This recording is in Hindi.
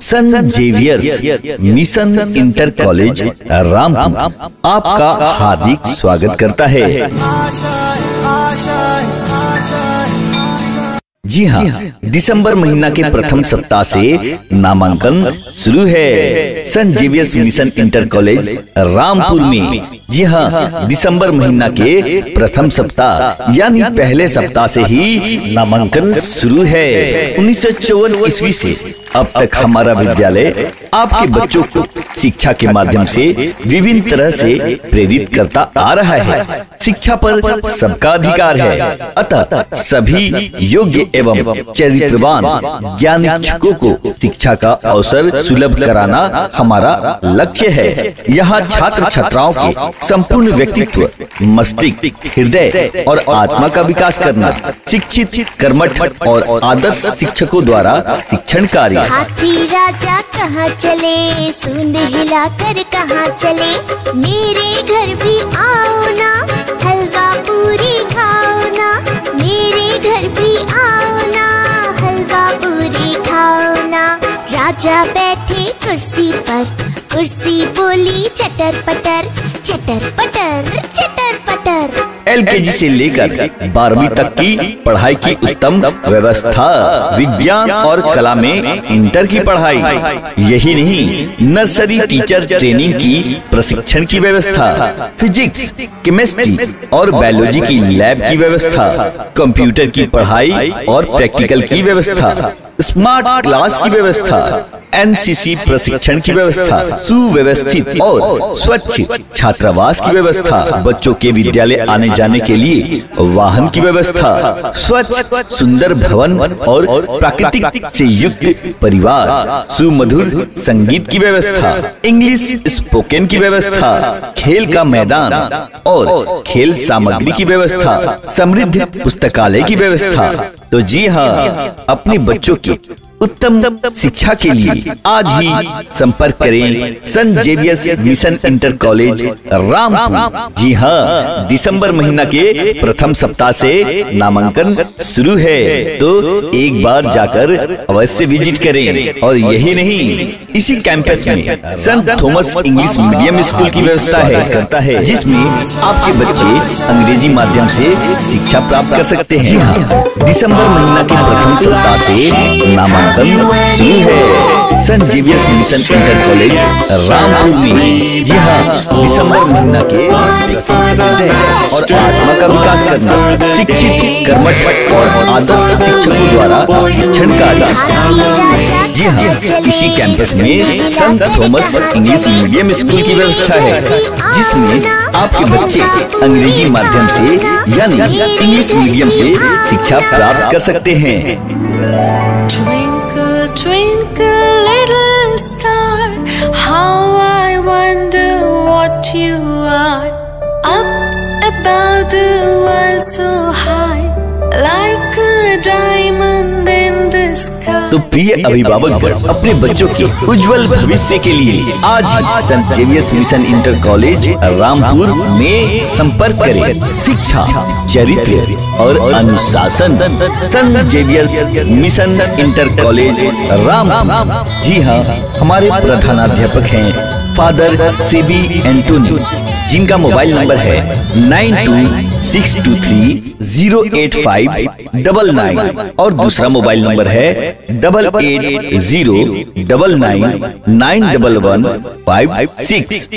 सन Xavier's mission inter college Rampur. आपका हार्दिक स्वागत करता है। जी हाँ दिसंबर महीना के प्रथम सप्ताह से नामांकन शुरू है। सन Xavier's mission inter college Rampur में। जी हाँ दिसंबर महीना के प्रथम सप्ताह, यानी पहले सप्ताह से ही नामांकन शुरू है। उन्नीस सौ चौवन ईस्वी से अब तक हमारा विद्यालय आपके बच्चों को शिक्षा के माध्यम से विभिन्न तरह से प्रेरित करता आ रहा है। शिक्षा पर सबका अधिकार है। अतः सभी योग्य एवं चरित्रवान ज्ञान इच्छुकों को शिक्षा का अवसर सुलभ कराना हमारा लक्ष्य है। यहाँ छात्र छात्राओं के संपूर्ण व्यक्तित्व, मस्तिष्क, हृदय और आत्मा का विकास करना, शिक्षित, कर्मठ और आदर्श शिक्षकों द्वारा शिक्षण कार्य। राजा कहाँ चले? सूंद हिला कर कहाँ चले? मेरे घर भी आओ ना, हलवा पूरी खाओ ना। मेरे घर भी आओ ना, हलवा पूरी खाओ ना। राजा बैठे कुर्सी पर, कुर्सी बोली चटर पटर चटर पटर, चटर एलकेजी से लेकर बारहवीं तक की पढ़ाई की उत्तम व्यवस्था, विज्ञान और कला में इंटर की पढ़ाई। यही नहीं, नर्सरी टीचर ट्रेनिंग की, प्रशिक्षण की व्यवस्था, फिजिक्स, केमिस्ट्री और बायोलॉजी की लैब की व्यवस्था, कंप्यूटर की पढ़ाई और प्रैक्टिकल की व्यवस्था। स्मार्ट क्लास की व्यवस्था, एनसीसी प्रशिक्षण की व्यवस्था, सुव्यवस्थित और स्वच्छ छात्रावास की व्यवस्था, बच्चों के विद्यालय आने जाने के लिए वाहन की व्यवस्था, स्वच्छ, सुंदर भवन और प्राकृतिक से युक्त परिवार, सुमधुर संगीत की व्यवस्था, इंग्लिश स्पोकन की व्यवस्था, खेल का मैदान और खेल सामग्री की व्यवस्था, समृद्ध पुस्तकालय की व्यवस्था तो जी हाँ अपने बच्चों की उत्तम शिक्षा के लिए आज ही संपर्क करें सन Xavier's mission inter college Rampur जी हाँ दिसंबर महीना के प्रथम सप्ताह से नामांकन शुरू है। तो एक बार जाकर अवश्य विज़िट करें। और यही नहीं इसी कैंपस में संत थॉमस इंग्लिश मीडियम स्कूल की व्यवस्था है। करता है। जिसमें आपके बच्चे अंग्रेज़ी माध्यम से शिक्षा प्राप्त कर सकते हैं। जी हाँ। दिसंबर महीना के प्रथम सप्ताह से नामांकन शुरू है सन Xavier's mission inter college, Rampur में। जी हाँ दिसंबर महीना के और आत्मा का विकास करना, शिक्षित कर्मठ और आदर्श शिक्षकों द्वारा शिक्षण कार्य जी हाँ इसी कैंपस में संत थॉमस इंग्लिश मीडियम स्कूल की व्यवस्था है, जिसमें आपके बच्चे अंग्रेज़ी माध्यम से यानी इंग्लिश मीडियम से शिक्षा प्राप्त कर सकते हैं। Twinkle, little star, how I wonder what you are. Up above the world so तो प्रिय अभिभावक अपने बच्चों के उज्जवल भविष्य के लिए आज संत Xavier's mission inter college Rampur में संपर्क करें। शिक्षा चरित्र और अनुशासन। संत Xavier's mission inter college Rampur जी हाँ हमारे प्रधानाध्यापक हैं फादर सीबी एंटोनी जिनका मोबाइल नंबर है nine two six two three zero eight five double nine और दूसरा मोबाइल नंबर है double eight zero double nine nine double one five six